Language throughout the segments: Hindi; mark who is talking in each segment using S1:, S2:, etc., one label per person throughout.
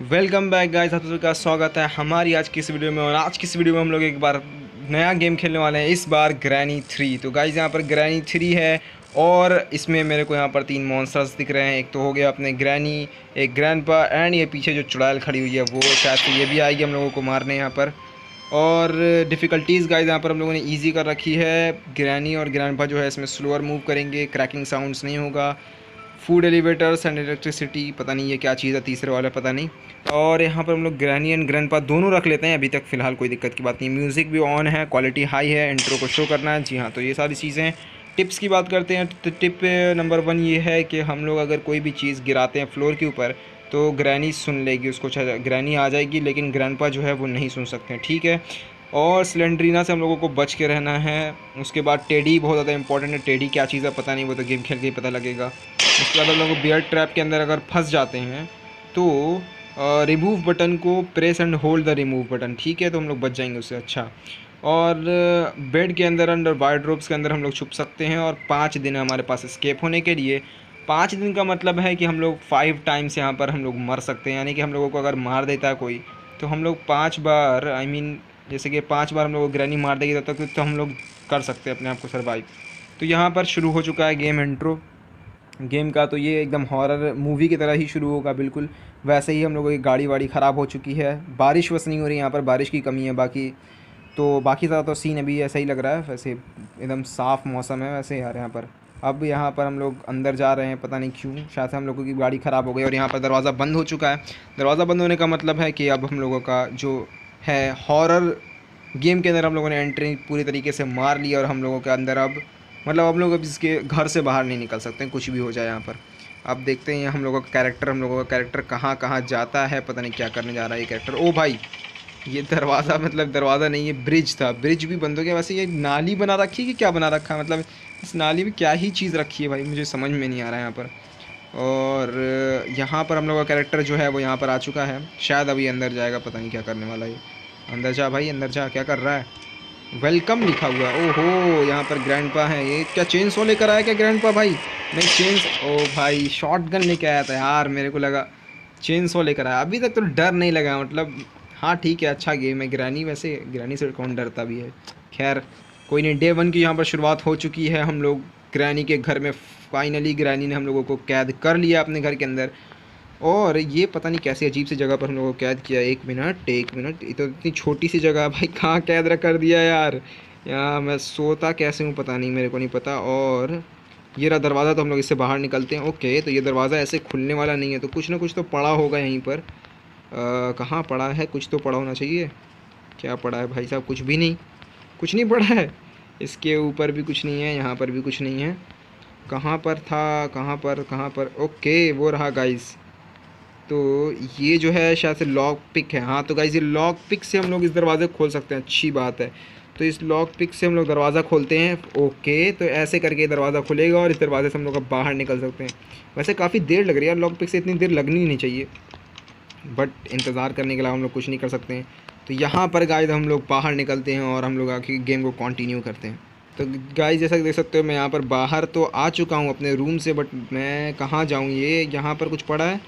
S1: वेलकम बैक गाइस आप का स्वागत है हमारी आज की इस वीडियो में और आज की इस वीडियो में हम लोग एक बार नया गेम खेलने वाले हैं, इस बार ग्रैनी थ्री तो गाइस यहाँ पर ग्रैनी थ्री है और इसमें मेरे को यहाँ पर तीन मॉन्स्टर्स दिख रहे हैं। एक तो हो गया अपने ग्रैनी एक ग्रैंडपा एंड ये पीछे जो चुड़ैल खड़ी हुई है, वो शायद से ये भी आएगी हम लोगों को मारने यहाँ पर। और डिफ़िकल्टीज़ गाइज़ यहाँ पर हम लोगों ने ईजी कर रखी है। ग्रैनी और ग्रैंडपा जो है इसमें स्लोअर मूव करेंगे क्रैकिंग साउंड्स नहीं होगा। फ़ूड एलिवेटर्स एंड इलेक्ट्रिसिटी पता नहीं ये क्या चीज़ है, तीसरे वाला पता नहीं। और यहाँ पर हम लोग ग्रैनी एंड ग्रैंड दोनों रख लेते हैं, अभी तक फ़िलहाल कोई दिक्कत की बात नहीं। म्यूज़िक भी ऑन है क्वालिटी हाई है इंट्रो को शो करना है। जी हाँ तो ये सारी चीज़ें टिप्स की बात करते हैं तो टिप नंबर वन ये है कि हम लोग अगर कोई भी चीज़ गिराते हैं फ्लोर के ऊपर तो ग्रैनी सुन लेगी, उसको ग्रैनी आ जाएगी, लेकिन ग्रैंडपा जो है वो नहीं सुन सकते ठीक है? और सिलेंड्रीना से हम लोगों को बच के रहना है। उसके बाद टेडी बहुत ज़्यादा इंपॉर्टेंट है। टेडी क्या चीज़ है पता नहीं वो तो गेम खेल के ही पता लगेगा। उसके बाद हम लोग बियर ट्रैप के अंदर अगर फंस जाते हैं तो रिमूव बटन को press and hold the remove button ठीक है तो हम लोग बच जाएँगे उससे अच्छा। और बेड के अंदर अंडर वाइड्रोब्स के अंदर हम लोग छुप सकते हैं और पाँच दिन हमारे पास स्केप होने के लिए। पाँच दिन का मतलब है कि हम लोग फाइव टाइम्स यहाँ पर हम लोग मर सकते हैं। यानी कि हम लोगों को अगर मार देता है कोई तो हम लोग पाँच बार आई I मीन mean, जैसे कि पाँच बार हम लोग ग्रैनी मार देगी तो हम लोग कर सकते हैं अपने आप को सर्वाइव तो यहाँ पर शुरू हो चुका है गेम इंट्रो गेम का तो ये एकदम हॉरर मूवी की तरह ही शुरू होगा, बिल्कुल। वैसे ही हम लोगों की गाड़ी वाड़ी ख़राब हो चुकी है। बारिश वस नहीं हो रही, यहाँ पर बारिश की कमी है बाकी। तो बाकी ज़्यादा तो सीन अभी ऐसा ही लग रहा है, वैसे एकदम साफ़ मौसम है वैसे यार यहाँ पर। अब यहाँ पर हम लोग अंदर जा रहे हैं, पता नहीं क्यों, शायद हम लोगों की गाड़ी ख़राब हो गई और यहाँ पर दरवाज़ा बंद हो चुका है। दरवाज़ा बंद होने का मतलब है कि अब हम लोगों का जो है। हॉरर गेम के अंदर हम लोगों ने एंट्री पूरी तरीके से मार ली और हम लोगों के अंदर अब मतलब हम लोग अब इसके घर से बाहर नहीं निकल सकते हैं, कुछ भी हो जाए यहाँ पर। अब देखते हैं हम लोगों का कैरेक्टर हम लोगों का कैरेक्टर कहाँ कहाँ जाता है, पता नहीं क्या करने जा रहा है ये कैरेक्टर ओ भाई, ये दरवाज़ा मतलब दरवाज़ा नहीं, ये ब्रिज था। ब्रिज भी बंद हो गया। वैसे ये नाली बना रखी है कि क्या बना रखा है? मतलब इस नाली में क्या ही चीज़ रखी है भाई? मुझे समझ में नहीं आ रहा है यहाँ पर। और यहाँ पर हम लोग का कैरेक्टर जो है वो यहाँ पर आ चुका है। शायद अभी अंदर जाएगा, पता नहीं क्या करने वाला है अंदर जा भाई, अंदर जा, क्या कर रहा है? वेलकम लिखा हुआ ओहो, यहाँ पर ग्रैंडपा है ये। क्या चेन सो लेकर आया क्या ग्रैंडपा भाई? नहीं चेन ओ भाई शॉर्ट गन लेके आया था यार, मेरे को लगा चेन सो लेकर आया। अभी तक तो डर नहीं लगा मतलब हाँ ठीक है अच्छा गेम है। ग्रैनी वैसे ग्रैनी से कौन डरता भी है। खैर, कोई नहीं डे वन की यहाँ पर शुरुआत हो चुकी है हम लोग ग्रैनी के घर में फाइनली ग्रैनी ने हम लोगों को कैद कर लिया अपने घर के अंदर। और ये पता नहीं कैसे अजीब सी जगह पर हम लोगों को कैद किया। एक मिनट एक मिनट, ये तो इतनी छोटी सी जगह भाई, कहाँ कैद कर दिया यार? यहाँ मैं सोता कैसे हूँ पता नहीं, मेरे को नहीं पता। और ये रहा दरवाज़ा तो हम लोग इससे बाहर निकलते हैं। ओके तो ये दरवाज़ा ऐसे खुलने वाला नहीं है। तो कुछ ना कुछ तो पड़ा होगा यहीं पर। कहाँ पड़ा है? कुछ तो पड़ा होना चाहिए। क्या पड़ा है भाई साहब? कुछ भी नहीं। कुछ नहीं पड़ा है। इसके ऊपर भी कुछ नहीं है, यहाँ पर भी कुछ नहीं है। कहाँ पर था, कहाँ पर कहाँ पर? ओके, वो रहा गाइस तो ये जो है शायद से लॉक पिक है। हाँ तो गाइज़ ये लॉक पिक से हम लोग इस दरवाज़े को खोल सकते हैं। अच्छी बात है। तो इस लॉक पिक से हम लोग दरवाज़ा खोलते हैं। ओके तो ऐसे करके दरवाज़ा खुलेगा और इस दरवाजे से हम लोग अब बाहर निकल सकते हैं। वैसे काफ़ी देर लग रही है लॉक पिक से, इतनी देर लगनी नहीं चाहिए। बट इंतज़ार करने के अलावा हम लोग कुछ नहीं कर सकते हैं। तो यहाँ पर गाइज़ हम लोग बाहर निकलते हैं और हम लोग आके गेम को कंटिन्यू करते हैं। तो गाइज़ जैसा देख सकते हो मैं यहाँ पर बाहर तो आ चुका हूँ अपने रूम से बट मैं कहाँ जाऊँ? ये यहाँ पर कुछ पड़ा है। आ,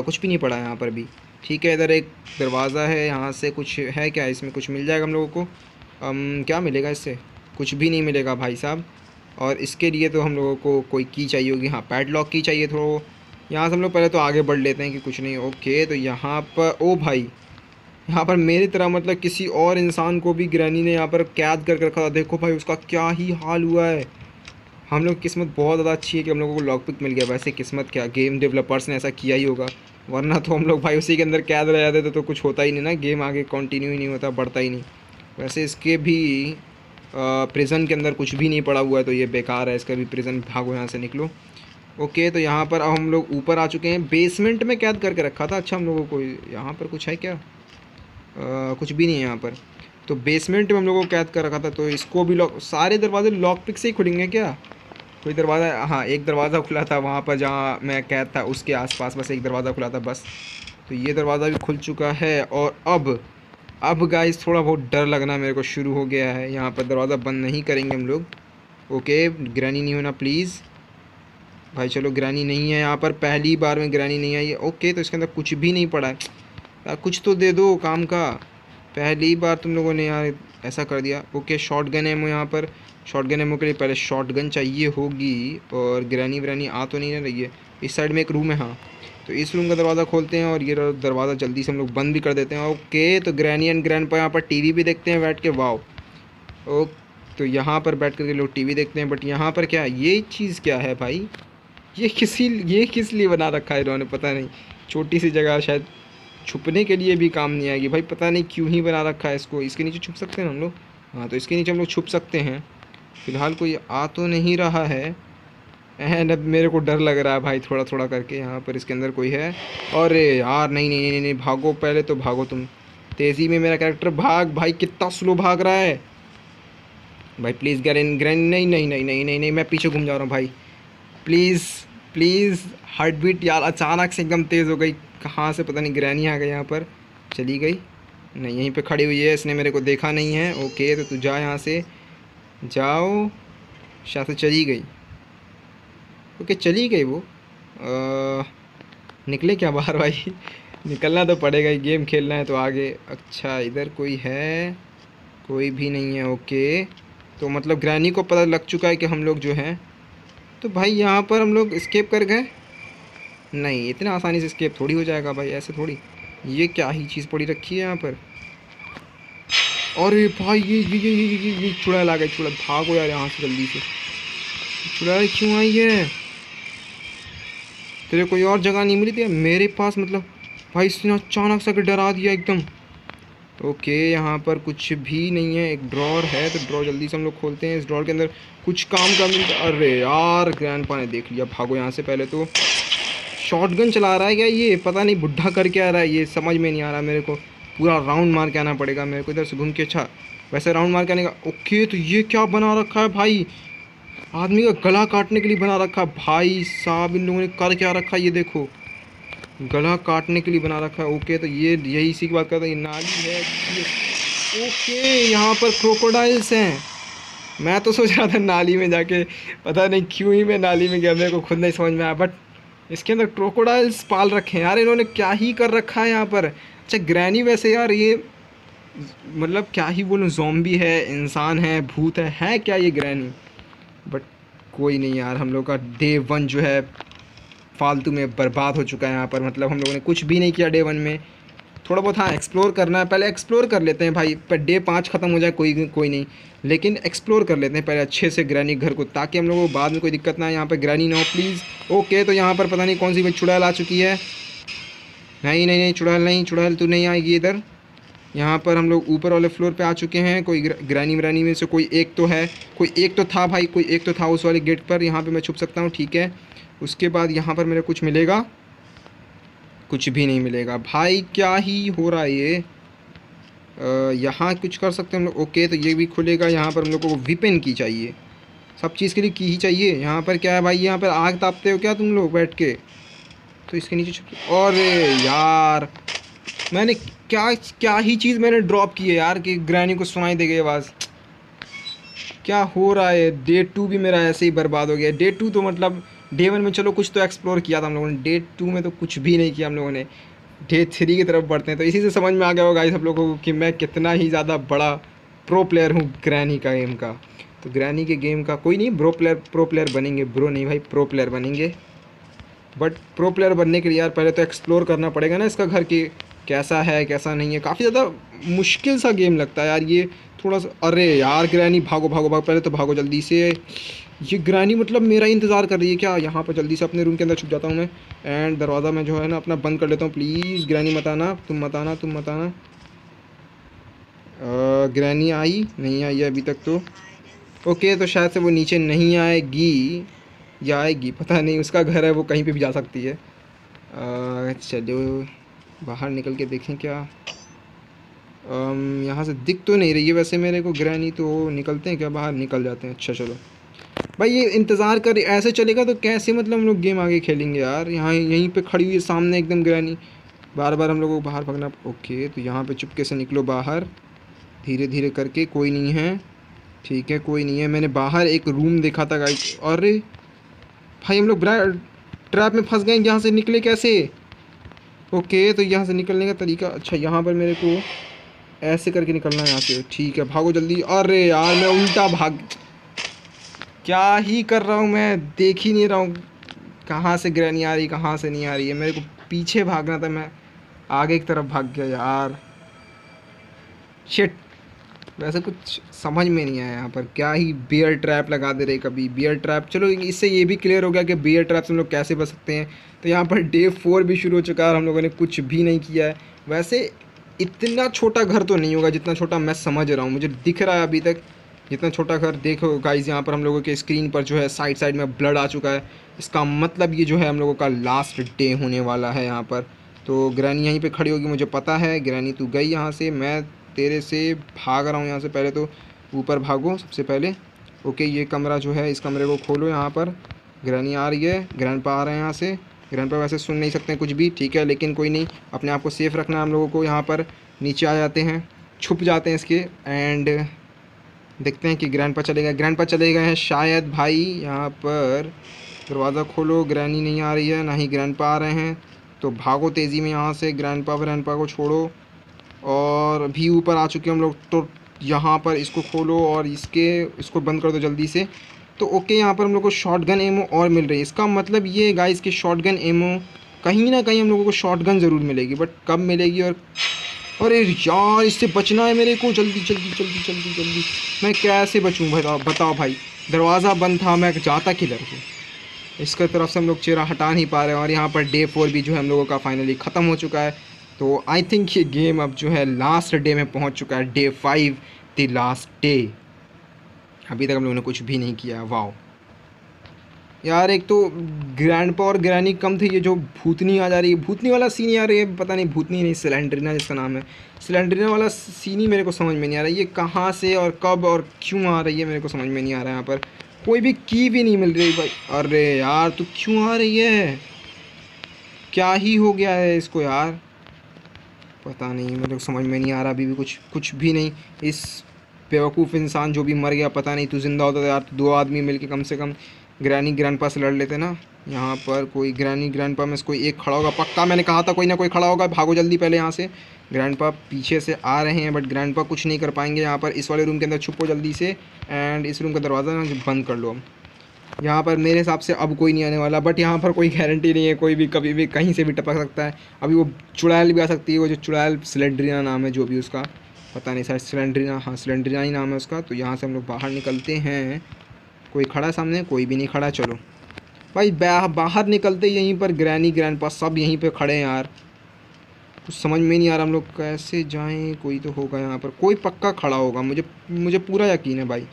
S1: कुछ भी नहीं पड़ा है यहाँ पर भी। ठीक है इधर एक दरवाज़ा है यहाँ से कुछ है क्या? इसमें कुछ मिल जाएगा हम लोगों को? um, क्या मिलेगा इससे? कुछ भी नहीं मिलेगा भाई साहब। और इसके लिए तो हम लोगों को कोई की चाहिए होगी। हाँ पैड लॉक की चाहिए थोड़ा यहाँ से हम लोग पहले तो आगे बढ़ लेते हैं कि कुछ नहीं। ओके तो यहाँ पर ओ भाई यहाँ पर मेरी तरह मतलब किसी और इंसान को भी ग्रैनी ने यहाँ पर कैद कर रखा था। देखो भाई, उसका क्या ही हाल हुआ है। हम लोग किस्मत बहुत ज़्यादा अच्छी है कि हम लोगों को लॉक पिक मिल गया। वैसे किस्मत क्या गेम डेवलपर्स ने ऐसा किया ही होगा। वरना तो हम लोग भाई उसी के अंदर कैद रह जाते तो कुछ होता ही नहीं ना। गेम आगे कंटिन्यू ही नहीं होता, बढ़ता ही नहीं। वैसे इसके भी प्रिज़न के अंदर कुछ भी नहीं पड़ा हुआ है तो ये बेकार है। इसका भी प्रिज़न भागो, यहाँ से निकलो। ओके तो यहाँ पर अब हम लोग ऊपर आ चुके हैं। बेसमेंट में कैद करके रखा था। अच्छा हम लोगों को यहाँ पर कुछ है क्या? कुछ भी नहीं है यहाँ पर। तो बेसमेंट में हम लोगों को कैद कर रखा था तो इसको भी लॉक सारे दरवाजे लॉक पिक से ही खुलेंगे क्या? कोई दरवाज़ा हाँ एक दरवाज़ा खुला था वहाँ पर जहाँ मैं कैद था, उसके आसपास बस एक दरवाज़ा खुला था बस। तो ये दरवाज़ा भी खुल चुका है और अब अब गाइस थोड़ा बहुत डर लगना मेरे को शुरू हो गया है। यहाँ पर दरवाज़ा बंद नहीं करेंगे हम लोग। ओके ग्रैनी नहीं होना प्लीज़ भाई चलो ग्रैनी नहीं है यहाँ पर, पहली बार में ग्रैनी नहीं आई है। ओके तो इसके अंदर कुछ भी नहीं पड़ा है। कुछ तो दे दो काम का। पहली बार तुम लोगों ने यार ऐसा कर दिया। ओके शॉर्ट गन एमो यहाँ पर। शॉर्ट गन एमो के लिए पहले शॉर्ट गन चाहिए होगी और ग्रैनी व्रैनी आ तो नहीं रही है। इस साइड में एक रूम है हाँ। तो इस रूम का दरवाज़ा खोलते हैं और ये दरवाज़ा जल्दी से हम लोग बंद भी कर देते हैं। ओके तो ग्रैनी एंड ग्रैंड पर यहाँ पर टीवी भी देखते हैं बैठ के। वाओ ओ तो यहाँ पर बैठ करके लोग टीवी देखते हैं बट यहाँ पर क्या, ये चीज़ क्या है भाई? ये किसी, ये किस लिए बना रखा है इन्होंने, पता नहीं। छोटी सी जगह शायद। छुपने के लिए भी काम नहीं आएगी। भाई पता नहीं क्यों ही बना रखा है इसको। इसके नीचे छुप सकते हैं हम लोग? हाँ तो इसके नीचे हम लोग छुप सकते हैं। फ़िलहाल कोई आ तो नहीं रहा है। एंड अब मेरे को डर लग रहा है भाई थोड़ा थोड़ा करके। यहाँ पर इसके अंदर कोई है। और यार, नहीं नहीं नहीं नहीं, भागो पहले तो भागो तुम। तेज़ी में मेरा कैरेक्टर भाग। भाई कितना स्लो भाग रहा है। भाई प्लीज़ ग्रैन ग्रैन नहीं नहीं नहीं नहीं नहीं नहीं, मैं पीछे घूम जा रहा हूँ भाई। प्लीज़ प्लीज़ हार्ट बीट यार अचानक से एकदम तेज़ हो गई। कहाँ से पता नहीं ग्रैनी आ गई यहाँ पर। चली गई। नहीं यहीं पे खड़ी हुई है इसने मेरे को देखा नहीं है। ओके तो तू जा यहाँ से। जाओ। शायद से चली गई। ओके चली गई वो। आ, निकले क्या बाहर भाई? निकलना तो पड़ेगा ही गेम खेलना है तो आगे। अच्छा इधर कोई है? कोई भी नहीं है ओके। तो मतलब ग्रैनी को पता लग चुका है कि हम लोग जो हैं तो भाई यहाँ पर हम लोग स्केप कर गए। नहीं इतना आसानी से स्केप थोड़ी हो जाएगा भाई ऐसे थोड़ी। ये क्या ही चीज़ पड़ी रखी है यहाँ पर। अरे भाई ये ये ये ये ये, ये चुड़ैल आ गई चुड़ैल। भागो यार यहाँ से जल्दी से। चुड़ैल क्यों आई है? तेरे कोई और जगह नहीं मिली थी? मेरे पास मतलब भाई इसने अचानक से डरा दिया एकदम। ओके, यहाँ पर कुछ भी नहीं है, एक ड्रॉर है तो ड्रॉर जल्दी से हम लोग खोलते हैं। इस ड्रॉर के अंदर कुछ काम का मिलता अरे यार ग्रैंड पा ने देख लिया, भागो यहाँ से पहले तो। शॉटगन चला रहा है क्या ये? पता नहीं, बुढ़ा करके आ रहा है ये, समझ में नहीं आ रहा मेरे को। पूरा राउंड मार के आना पड़ेगा मेरे को इधर से घूम के अच्छा। वैसे राउंड मार के आने का ओके तो ये क्या बना रखा है भाई? आदमी का गला काटने के लिए बना रखा है। भाई साहब, इन लोगों ने कर क्या रखा है ये देखो। गला काटने के लिए बना रखा है। ओके तो ये यही इसी की बात करता है। ये नाली है ओके यहाँ पर क्रोकोडाइल्स हैं। मैं तो सोच रहा था नाली में जाके, पता नहीं क्यों ही मैं नाली में गया, मेरे को खुद नहीं समझ में आया। बट इसके अंदर क्रोकोडाइल्स पाल रखे हैं। यार, इन्होंने क्या ही कर रखा है यहाँ पर? अच्छा ग्रैनी वैसे यार, ये मतलब क्या ही बोलूँ जोम्बी है, इंसान है, भूत है है क्या ये ग्रैनी बट कोई नहीं यार, हम लोग का डे वन जो है फालतू में बर्बाद हो चुका है यहाँ पर। मतलब हम लोगों ने कुछ भी नहीं किया डे वन में। थोड़ा बहुत हाँ एक्सप्लोर करना है। पहले एक्सप्लोर कर लेते हैं भाई, पर डे पाँच ख़त्म हो जाए, कोई कोई नहीं। लेकिन एक्सप्लोर कर लेते हैं पहले अच्छे से ग्रैनी घर को, ताकि हम लोगों को बाद में कोई दिक्कत ना यहाँ पर ग्रैनी ना हो प्लीज़ ओके तो यहाँ पर पता नहीं कौन सी भाई चुड़ैल आ चुकी है। नहीं नहीं नहीं, चुड़ैल नहीं, चुड़ैल तो नहीं आएगी इधर। यहाँ पर हम लोग ऊपर वाले फ्लोर पे आ चुके हैं। कोई ग्रैनी व्रैनी में से कोई एक तो है। कोई एक तो था भाई, कोई एक तो था उस वाले गेट पर। यहाँ पे मैं छुप सकता हूँ, ठीक है। उसके बाद यहाँ पर मेरे कुछ मिलेगा? कुछ भी नहीं मिलेगा। भाई, क्या ही हो रहा है ये? यहाँ कुछ कर सकते हैं हम लोग? ओके तो ये भी खुलेगा। यहाँ पर हम लोग को विपिन की चाहिए। सब चीज़ के लिए की ही चाहिए। यहाँ पर क्या है भाई? यहाँ पर आग तापते हो क्या तुम लोग बैठ के? तो इसके नीचे छुप और यार, मैंने क्या क्या ही चीज़ मैंने ड्रॉप की है यार कि ग्रैनी को सुनाई दे गई आवाज़। क्या हो रहा है? डे टू भी मेरा ऐसे ही बर्बाद हो गया। डे टू तो मतलब डे वन में चलो कुछ तो एक्सप्लोर किया था हम लोगों ने। डे टू में तो कुछ भी नहीं किया हम लोगों ने। डे थ्री की तरफ़ बढ़ते हैं। तो इसी से समझ में आ गया होगा सब लोगों को कि मैं कितना ही ज़्यादा बड़ा प्रो प्लेयर हूँ ग्रैनी का गेम का। तो ग्रैनी के गेम का कोई नहीं ब्रो प्लेयर प्रो प्लेयर बनेंगे। ब्रो नहीं भाई प्रो प्लेयर बनेंगे। बट प्रो प्लेयर बनने के लिए यार पहले तो एक्सप्लोर करना पड़ेगा ना इसका घर की कैसा है, कैसा नहीं है। काफ़ी ज़्यादा मुश्किल सा गेम लगता है यार ये। थोड़ा सा, अरे यार ग्रैनी भागो भागो भागो। पहले तो भागो जल्दी से। ये ग्रानी मतलब मेरा इंतज़ार कर रही है क्या? यहाँ पर जल्दी से अपने रूम के अंदर छुप जाता हूँ मैं। एंड दरवाज़ा मैं जो है ना अपना बंद कर लेता हूँ। प्लीज़ ग्रैनी मत आना। तुम मत आना, तुम मत आना। ग्रैनी आई? नहीं आई है अभी तक तो। ओके तो शायद से वो नीचे नहीं आएगी। या आएगी, पता नहीं। उसका घर है, वो कहीं पे भी जा सकती है। चलो, बाहर निकल के देखें क्या। यहाँ से दिख तो नहीं रही है वैसे मेरे को ग्रैनी तो निकलते हैं क्या? बाहर निकल जाते हैं। अच्छा चलो। भाई ये इंतज़ार कर, ऐसे चलेगा तो कैसे मतलब हम लोग गेम आगे खेलेंगे यार? यहाँ, यहीं पे खड़ी हुई है सामने एकदम गिरानी। बार बार हम लोगों को बाहर भागना ओके तो यहाँ पे चुपके से निकलो बाहर। धीरे धीरे करके, कोई नहीं है। ठीक है, कोई नहीं है। मैंने बाहर एक रूम देखा था गाइस अरे! भाई हम लोग ट्रैप में फंस गए, यहाँ से निकले कैसे? ओके तो यहाँ से निकलने का तरीका अच्छा यहाँ पर मेरे को ऐसे करके निकलना है यहाँ से। ठीक है, भागो जल्दी। अरे यार, मैं उल्टा भाग क्या ही कर रहा हूँ मैं? देख ही नहीं रहा हूँ। कहाँ से ग्रैनी आ रही, कहाँ से नहीं आ रही? है मेरे को पीछे भागना था मैं। आगे की तरफ़ भाग गया यार। शिट वैसे कुछ समझ में नहीं आया यहाँ पर। क्या ही बियर ट्रैप लगा दे रहे कभी। बियर ट्रैप चलो इससे ये भी क्लियर हो गया कि बियर ट्रैप से हम लोग कैसे बच सकते हैं। तो यहाँ पर डे फोर भी शुरू हो चुका है हम लोगों ने कुछ भी नहीं किया है। वैसे इतना छोटा घर तो नहीं होगा जितना छोटा मैं समझ रहा हूँ। मुझे दिख रहा है अभी तक जितना छोटा घर देखो गाइज़ यहाँ पर हम लोगों के स्क्रीन पर जो है साइड साइड में ब्लड आ चुका है। इसका मतलब ये जो है हम लोगों का लास्ट डे होने वाला है यहाँ पर। तो ग्रैनी यहीं पे खड़ी होगी, मुझे पता है। ग्रैनी तू गई यहाँ से? मैं तेरे से भाग रहा हूँ यहाँ से पहले तो। ऊपर भागो सबसे पहले। ओके ये कमरा जो है, इस कमरे को खोलो यहाँ पर। ग्रैनी आ रही है। ग्रैंड आ रहे हैं यहाँ से। ग्रैंड वैसे सुन नहीं सकते कुछ भी, ठीक है, लेकिन कोई नहीं। अपने आप को सेफ़ रखना है हम लोगों को यहाँ पर। नीचे आ जाते हैं। छुप जाते हैं इसके। एंड देखते हैं कि ग्रैंड पा चले गए ग्रैंड पा चले गए हैं शायद भाई, यहाँ पर दरवाज़ा खोलो ग्रैनी नहीं आ रही है, ना ही ग्रैंड आ रहे हैं। तो भागो तेज़ी में यहाँ से ग्रैंड पा ग्रैंड को छोड़ो। और भी ऊपर आ चुके हम लोग तो यहाँ पर इसको खोलो और इसके, इसको बंद कर दो जल्दी से। तो ओके, यहाँ पर हम लोग को शॉर्ट गन एमो और मिल रही है। इसका मतलब ये गाइस कि शॉर्ट गन एमो कहीं ना कहीं हम लोगों को शॉर्ट गन ज़रूर मिलेगी बट कब मिलेगी और अरे यार, इससे बचना है मेरे को। जल्दी जल्दी जल्दी जल्दी जल्दी। मैं कैसे बचूँ बताओ बताओ भाई। दरवाज़ा बंद था, मैं जाता किधर को इसके तरफ़ से हम लोग चेहरा हटा नहीं पा रहे हैं और यहाँ पर डे फोर भी जो है हम लोगों का फाइनली ख़त्म हो चुका है। तो आई थिंक ये गेम अब जो है लास्ट डे में पहुँच चुका है day five the last day अभी तक हम लोगों ने कुछ भी नहीं किया वाओ यार, एक तो ग्रैंड और ग्रैनी कम थे, ये जो भूतनी आ जा रही है। भूतनी वाला सीन यार, ये पता नहीं, भूतनी नहीं सिलेंड्रीना जिसका नाम है। सिलेंड्रीना वाला सीन ही मेरे को समझ में नहीं आ रहा ये कहाँ से और कब और क्यों आ रही है, मेरे को समझ में नहीं आ रहा है यहाँ पर। कोई भी की भी नहीं मिल रही भाई। अरे यार, तू क्यों आ रही है? क्या ही हो गया है इसको यार? पता नहीं, मेरे को समझ में नहीं आ रहा अभी भी कुछ कुछ भी नहीं। इस बेवकूफ़ इंसान जो भी मर गया, पता नहीं, तू ज़िंदा होता तो यार दो आदमी मिलके कम से कम ग्रैनी ग्रैंड पा से लड़ लेते ना। यहाँ पर कोई ग्रैनी ग्रैंड पा में से कोई एक खड़ा होगा। पक्का मैंने कहा था कोई ना कोई खड़ा होगा। भागो जल्दी पहले यहाँ से। ग्रैंड पा पीछे से आ रहे हैं बट ग्रैंड पा कुछ नहीं कर पाएँगे यहाँ पर। इस वाले रूम के अंदर छुपो जल्दी से एंड इस रूम का दरवाज़ा ना बंद कर लो। यहाँ पर मेरे हिसाब से अब कोई नहीं आने वाला बट यहाँ पर कोई गारंटी नहीं है। कोई भी कभी भी कहीं से भी टपक सकता है। अभी वो चुड़ैल भी आ सकती है, वो जो चुड़ैल सिलेंड्रिना नाम है जो भी उसका। पता नहीं सर सिलेंड्रिना हाँ सिलेंड्रिना ही नाम है उसका। तो यहाँ से हम लोग बाहर निकलते हैं। कोई खड़ा सामने, कोई भी नहीं खड़ा, चलो। भाई बाहर निकलते यहीं पर, ग्रैनी ग्रैंड पास सब यहीं पर खड़े हैं यार। कुछ समझ में नहीं आ रहा हम लोग कैसे जाएँ, कोई तो होगा यहाँ पर। कोई पक्का खड़ा होगा, मुझे मुझे पूरा यकीन है भाई।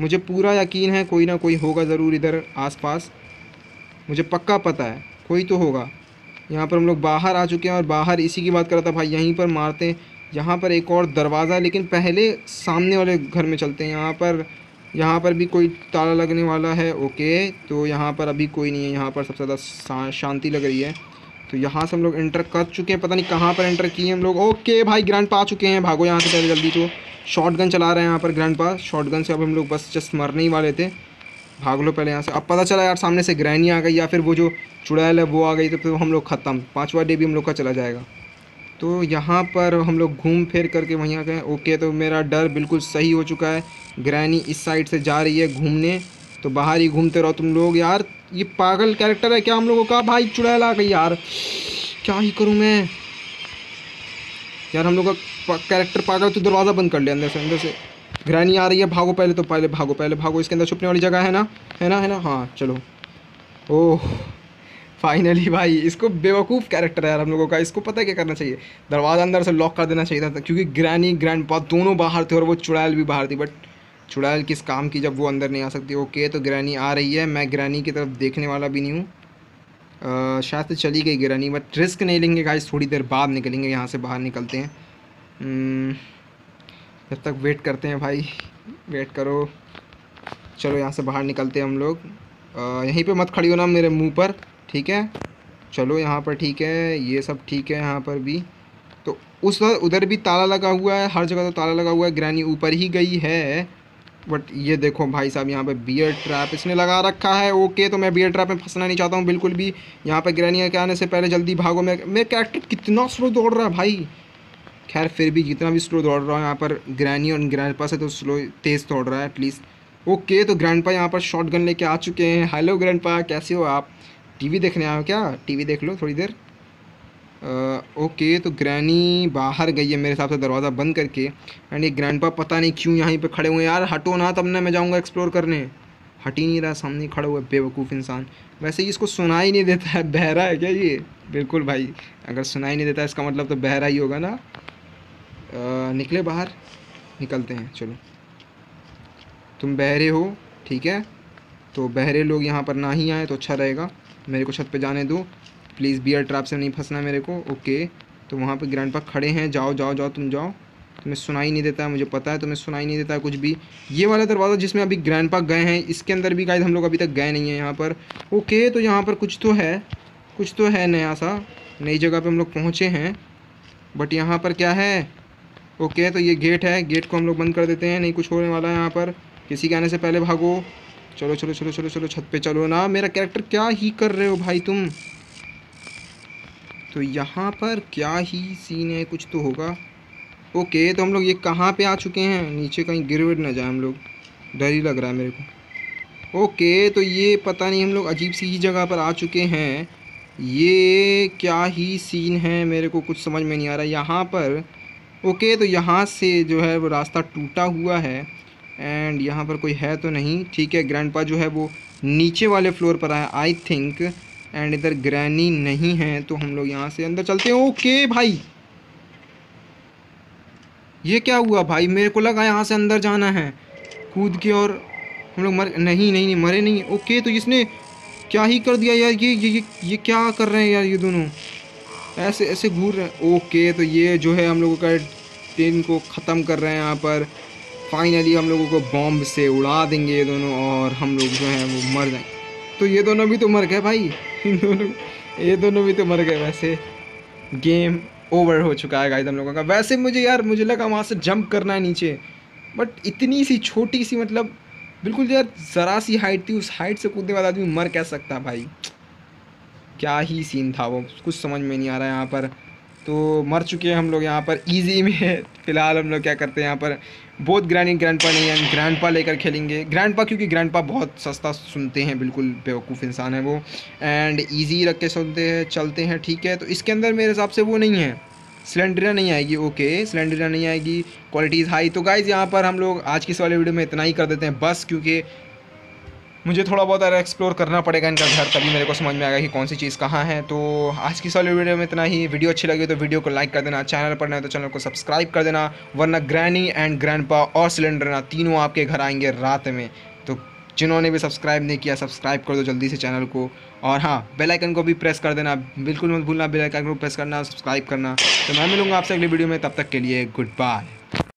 S1: मुझे पूरा यकीन है, कोई ना कोई होगा ज़रूर इधर आसपास। मुझे पक्का पता है, कोई तो होगा। यहाँ पर हम लोग बाहर आ चुके हैं और बाहर इसी की बात कर रहा था भाई, यहीं पर मारते हैं। यहाँ पर एक और दरवाज़ा लेकिन पहले सामने वाले घर में चलते हैं। यहाँ पर यहाँ पर भी कोई ताला लगने वाला है, ओके तो यहाँ पर अभी कोई नहीं है, यहाँ पर सबसे ज़्यादा शांति लग रही है। तो यहाँ से हम लोग एंटर कर चुके हैं, पता नहीं कहाँ पर एंटर किए हम लोग। ओके भाई ग्रैंड पा चुके हैं, भागो यहाँ से पहले जल्दी तो। शॉर्ट गन चला रहे हैं यहाँ पर ग्रैंड पा शॉर्ट गन से अब हम लोग बस जस्ट मरने ही वाले थे। भाग लो पहले यहाँ से। अब पता चला यार, सामने से ग्रैनी आ गई या फिर वो जो चुड़ैल है वो आ गई तो फिर हम लोग ख़त्म। पाँचवा डे भी हम लोग का चला जाएगा। तो यहाँ पर हम लोग घूम फिर करके वहीं आ गए। ओके तो मेरा डर बिल्कुल सही हो चुका है। ग्रैनी इस साइड से जा रही है घूमने। तो बाहर ही घूमते रहो तुम लोग यार। ये पागल कैरेक्टर है क्या हम लोगों का? भाई, चुड़ैल आ गई यार। क्या ही करूँ मैं? यार, हम लोग का कैरेक्टर पागल तो दरवाज़ा बंद कर लिया अंदर से अंदर से। ग्रैनी आ रही है, भागो पहले तो पहले भागो पहले भागो। इसके अंदर छुपने वाली जगह है ना? है ना है ना? हाँ चलो। ओह। फाइनली भाई इसको बेवकूफ़ कैरेक्टर है यार हम लोगों का। इसको पता है क्या करना चाहिए? दरवाज़ा अंदर से लॉक कर देना चाहिए था क्योंकि ग्रैनी ग्रैंड पा दोनों बाहर थे और वो चुड़ैल भी बाहर थी बट चुड़ैल किस काम की जब वो अंदर नहीं आ सकती? ओके तो ग्रैनी आ रही है। मैं ग्रैनी की तरफ़ देखने वाला भी नहीं हूँ। शायद चली गई ग्रैनी बट रिस्क नहीं लेंगे गाइस थोड़ी देर बाद निकलेंगे यहाँ से बाहर निकलते हैं। हम्म, जब तक वेट करते हैं भाई वेट करो। चलो यहाँ से बाहर निकलते हैं हम लोग। यहीं पे मत खड़ी हो ना मेरे मुँह पर। ठीक है? चलो यहाँ पर ठीक है, ये सब ठीक है यहाँ पर भी। तो उस उधर भी ताला लगा हुआ है, हर जगह तो ताला लगा हुआ है, ग्रैनी ऊपर ही गई है। बट ये देखो भाई साहब, यहाँ पे बियर ट्रैप इसने लगा रखा है। ओके तो मैं बियर ट्रैप में फंसना नहीं चाहता हूँ बिल्कुल भी। यहाँ पे ग्रैनिया के आने से पहले जल्दी भागो। मैं मेरे कैरेक्टर कितना स्लो दौड़ रहा है भाई। खैर, फिर भी जितना भी स्लो दौड़ रहा है यहाँ पर ग्रैनी और ग्रैंड से तो स्लो तेज़ दौड़ रहा है एटलीस्ट ओके तो ग्रैंड पा यहाँ पर शॉर्ट गन लेके आ चुके हैं। हेलो ग्रैंड पा कैसे हो आप? टीवी देखने आए हो क्या? टीवी देख लो थोड़ी देर। आ, ओके तो ग्रैनी बाहर गई है मेरे हिसाब से दरवाज़ा बंद करके। एंड ये ग्रैंडपा पता नहीं क्यों यहीं पे खड़े हुए यार हटो ना तब ना मैं जाऊँगा एक्सप्लोर करने। हट ही नहीं रहा सामने खड़ा हुआ है बेवकूफ़ इंसान। वैसे ही इसको सुना ही नहीं देता है बहरा है क्या ये? बिल्कुल भाई अगर सुना ही नहीं देता इसका मतलब तो बहरा ही होगा ना। आ, निकले बाहर। निकलते हैं चलो। तुम बहरे हो ठीक है? तो बहरे लोग यहाँ पर ना ही आए तो अच्छा रहेगा। मेरे को छत पे जाने दो। प्लीज़ बियर ट्रैप से नहीं फंसना मेरे को। ओके तो वहाँ पे ग्रैंड खड़े हैं। जाओ जाओ जाओ, तुम जाओ। तुम्हें सुनाई नहीं देता है मुझे पता है, तुम्हें सुनाई नहीं देता है कुछ भी। ये वाला दरवाज़ा जिसमें अभी ग्रैंड पार्क गए हैं, इसके अंदर भी गाइड हम लोग अभी तक गए नहीं हैं यहाँ पर। ओके तो यहाँ पर कुछ तो है, कुछ तो है नया सा। नई जगह पर हम लोग पहुँचे हैं। बट यहाँ पर क्या है? ओके तो ये गेट है। गेट को हम लोग बंद कर देते हैं। नहीं कुछ होने वाला है यहाँ पर। किसी के आने से पहले भागो। चलो चलो चलो चलो चलो, छत पे चलो ना। मेरा कैरेक्टर क्या ही कर रहे हो भाई तुम? तो यहाँ पर क्या ही सीन है, कुछ तो होगा। ओके तो हम लोग ये कहाँ पे आ चुके हैं? नीचे कहीं गिर ना जाए हम लोग। डर ही लग रहा है मेरे को। ओके तो ये पता नहीं हम लोग अजीब सी ही जगह पर आ चुके हैं। ये क्या ही सीन है, मेरे को कुछ समझ में नहीं आ रहा। यहाँ पर ओके तो यहाँ से जो है वो रास्ता टूटा हुआ है। एंड यहाँ पर कोई है तो नहीं। ठीक है ग्रैंड जो है वो नीचे वाले फ्लोर पर आया आई थिंक एंड इधर ग्रैनी नहीं है तो हम लोग यहाँ से अंदर चलते हैं। ओके भाई। ये क्या हुआ भाई? मेरे को लगा यहाँ से अंदर जाना है। कूद के और हम लोग मर नहीं नहीं नहीं मरे नहीं। ओके तो इसने क्या ही कर दिया यार? ये ये ये, ये क्या कर रहे हैं यार ये दोनों? ऐसे ऐसे घूर रहे हैं। ओके तो ये जो है हम लोगों का ट्रेन को ख़त्म कर रहे हैं यहाँ पर। फाइनली हम लोगों को बॉम्ब से उड़ा देंगे ये दोनों और हम लोग जो हैं वो मर जाएँगे। तो ये दोनों भी तो मर गए भाई। इन दोनों ये दोनों भी तो मर गए वैसे। गेम ओवर हो चुका है गाइस हम लोगों का। वैसे मुझे यार, मुझे लगा वहाँ से जंप करना है नीचे। बट इतनी सी छोटी सी मतलब बिल्कुल यार ज़रा सी हाइट थी, उस हाइट से कूदने वाला आदमी मर कह सकता भाई? क्या ही सीन था वो। कुछ समझ में नहीं आ रहा है यहाँ पर। तो मर चुके हैं हम लोग यहाँ पर। इजी में। फ़िलहाल हम लोग क्या करते हैं यहाँ पर? बहुत ग्रैंड ग्रैंड पा नहीं है ग्रैंड पा लेकर खेलेंगे। ग्रैंड पा क्योंकि ग्रैंड पा बहुत सस्ता सुनते हैं, बिल्कुल बेवकूफ़ इंसान है वो। एंड ईजी रख के सुनते हैं, चलते हैं, ठीक है। तो इसके अंदर मेरे हिसाब से वो नहीं है। सिलेंडर नहीं आएगी ओके सिलेंडर नहीं आएगी। क्वालिटीज़ हाई तो गाइज़ यहाँ पर हम लोग आज की इस वाले वीडियो में इतना ही कर देते हैं। बस क्योंकि मुझे थोड़ा बहुत और एक्सप्लोर करना पड़ेगा इनका घर, तभी मेरे को समझ में आएगा कि कौन सी चीज़ कहाँ है। तो आज की सारी वीडियो में इतना ही। वीडियो अच्छी लगी तो वीडियो को लाइक कर देना चैनल पर नए तो चैनल को सब्सक्राइब कर देना, वरना ग्रैनी एंड ग्रैंडपा और सिलेंडर ना, तीनों आपके घर आएँगे रात में। तो जिन्होंने भी सब्सक्राइब नहीं किया सब्सक्राइब कर दो जल्दी से चैनल को। और हाँ बेल आइकन को भी प्रेस कर देना, बिल्कुल मत भूलना बेल आइकन को प्रेस करना सब्सक्राइब करना। तो मैं मिलूँगा आपसे अगली वीडियो में, तब तक के लिए गुड बाय